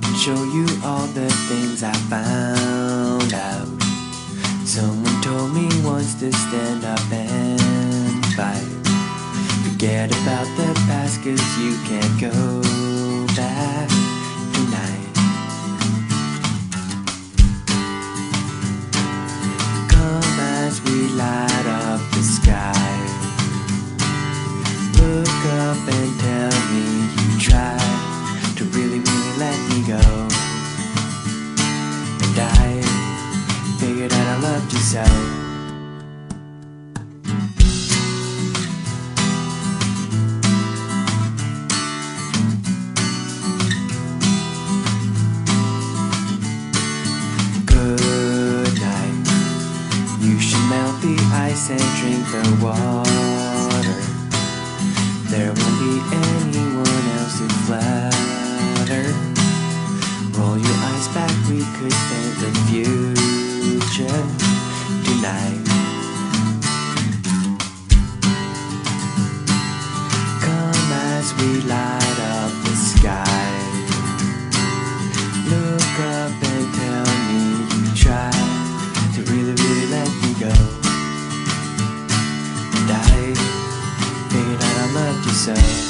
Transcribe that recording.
can show you all the things I found out. Someone told me once to stand up and fight. Forget about the past, cause you can't go so. Good night. You should melt the ice and drink the water. we light up the sky. Look up and tell me you try to really, really let me go. And I figured out I loved you so.